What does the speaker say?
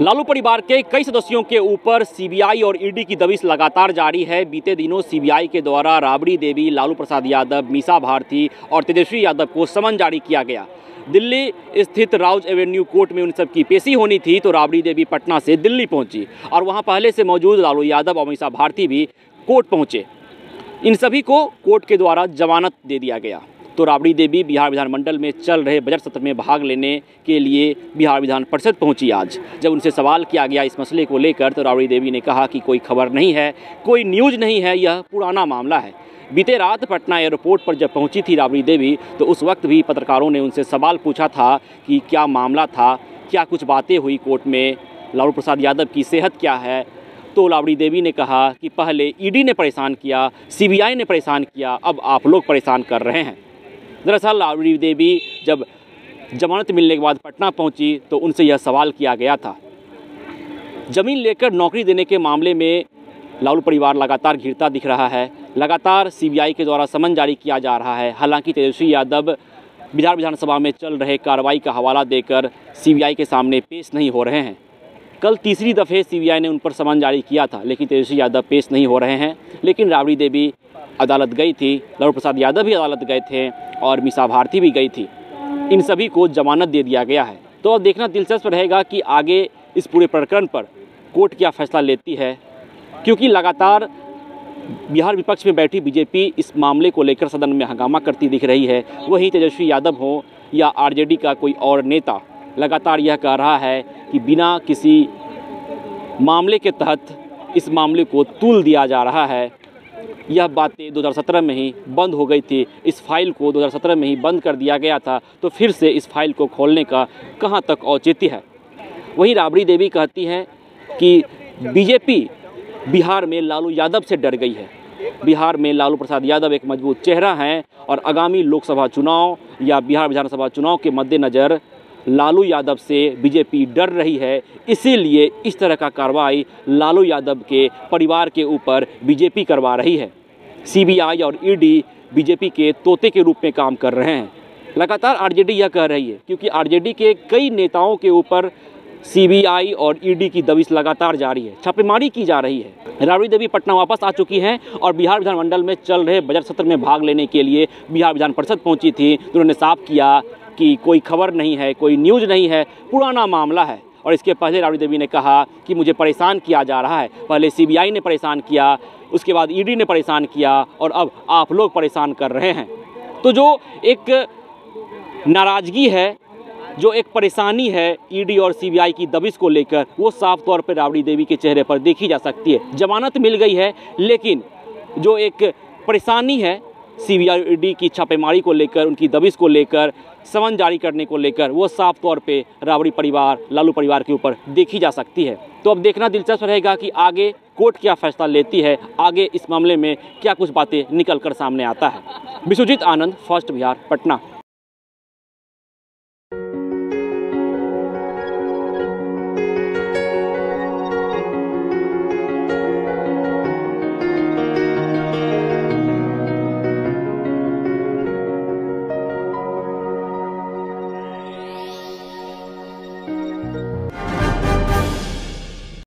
लालू परिवार के कई सदस्यों के ऊपर सीबीआई और ईडी की दबिश लगातार जारी है। बीते दिनों सीबीआई के द्वारा राबड़ी देवी, लालू प्रसाद यादव, मीसा भारती और तेजस्वी यादव को समन जारी किया गया। दिल्ली स्थित राउज एवेन्यू कोर्ट में उन सब की पेशी होनी थी तो राबड़ी देवी पटना से दिल्ली पहुँची और वहाँ पहले से मौजूद लालू यादव और मीसा भारती भी कोर्ट पहुँचे। इन सभी को कोर्ट के द्वारा जमानत दे दिया गया। तो राबड़ी देवी बिहार विधानमंडल में चल रहे बजट सत्र में भाग लेने के लिए बिहार विधान परिषद पहुँची आज। जब उनसे सवाल किया गया इस मसले को लेकर तो राबड़ी देवी ने कहा कि कोई खबर नहीं है, कोई न्यूज़ नहीं है, यह पुराना मामला है। बीते रात पटना एयरपोर्ट पर जब पहुँची थी राबड़ी देवी तो उस वक्त भी पत्रकारों ने उनसे सवाल पूछा था कि क्या मामला था, क्या कुछ बातें हुई कोर्ट में, लालू प्रसाद यादव की सेहत क्या है? तो राबड़ी देवी ने कहा कि पहले ईडी ने परेशान किया, सीबीआई ने परेशान किया, अब आप लोग परेशान कर रहे हैं। दरअसल राबड़ी देवी जब जमानत मिलने के बाद पटना पहुँची तो उनसे यह सवाल किया गया था। ज़मीन लेकर नौकरी देने के मामले में लालू परिवार लगातार घिरता दिख रहा है। लगातार सीबीआई के द्वारा समन जारी किया जा रहा है। हालाँकि तेजस्वी यादव बिहार विधानसभा में चल रहे कार्रवाई का हवाला देकर सीबीआई के सामने पेश नहीं हो रहे हैं। कल तीसरी दफ़े सीबीआई ने उन पर समन जारी किया था, लेकिन तेजस्वी यादव पेश नहीं हो रहे हैं। लेकिन राबड़ी देवी अदालत गई थी। लालू प्रसाद यादव भी अदालत गए थे। और मिसा भारती भी गई थी। इन सभी को जमानत दे दिया गया है। तो अब देखना दिलचस्प रहेगा कि आगे इस पूरे प्रकरण पर कोर्ट क्या फैसला लेती है, क्योंकि लगातार बिहार विपक्ष में बैठी बीजेपी इस मामले को लेकर सदन में हंगामा करती दिख रही है। वहीं तेजस्वी यादव हो या आरजेडी का कोई और नेता, लगातार यह कह रहा है कि बिना किसी मामले के तहत इस मामले को तूल दिया जा रहा है। यह बातें 2017 में ही बंद हो गई थी। इस फ़ाइल को 2017 में ही बंद कर दिया गया था। तो फिर से इस फ़ाइल को खोलने का कहाँ तक औचित्य है? वहीं राबड़ी देवी कहती हैं कि बीजेपी बिहार में लालू यादव से डर गई है। बिहार में लालू प्रसाद यादव एक मज़बूत चेहरा हैं और आगामी लोकसभा चुनाव या बिहार विधानसभा चुनाव के मद्देनज़र लालू यादव से बीजेपी डर रही है, इसीलिए इस तरह का कार्रवाई लालू यादव के परिवार के ऊपर बीजेपी करवा रही है। सीबीआई और ईडी बीजेपी के तोते के रूप में काम कर रहे हैं। लगातार आरजेडी यह कह रही है, क्योंकि आरजेडी के कई नेताओं के ऊपर सीबीआई और ईडी की दबिश लगातार जारी है, छापेमारी की जा रही है। राबड़ी देवी पटना वापस आ चुकी हैं और बिहार विधानमंडल में चल रहे बजट सत्र में भाग लेने के लिए बिहार विधान परिषद पहुँची थी तो उन्होंने साफ़ किया कि कोई खबर नहीं है, कोई न्यूज़ नहीं है, पुराना मामला है। और इसके पहले राबड़ी देवी ने कहा कि मुझे परेशान किया जा रहा है। पहले सीबीआई ने परेशान किया, उसके बाद ईडी ने परेशान किया और अब आप लोग परेशान कर रहे हैं। तो जो एक नाराज़गी है, जो एक परेशानी है ईडी और सीबीआई की दबिश को लेकर, वो साफ़ तौर पर राबड़ी देवी के चेहरे पर देखी जा सकती है। जमानत मिल गई है, लेकिन जो एक परेशानी है सीबीआई ईडी की छापेमारी को लेकर, उनकी दबिश को लेकर, समन जारी करने को लेकर, वो साफ़ तौर पे राबड़ी परिवार, लालू परिवार के ऊपर देखी जा सकती है। तो अब देखना दिलचस्प रहेगा कि आगे कोर्ट क्या फैसला लेती है, आगे इस मामले में क्या कुछ बातें निकल कर सामने आता है। विश्वजीत आनंद, फ़र्स्ट बिहार, पटना।